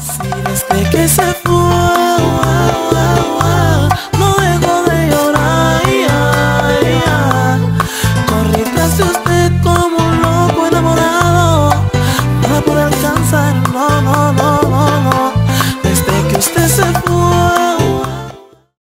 Si desde que se fue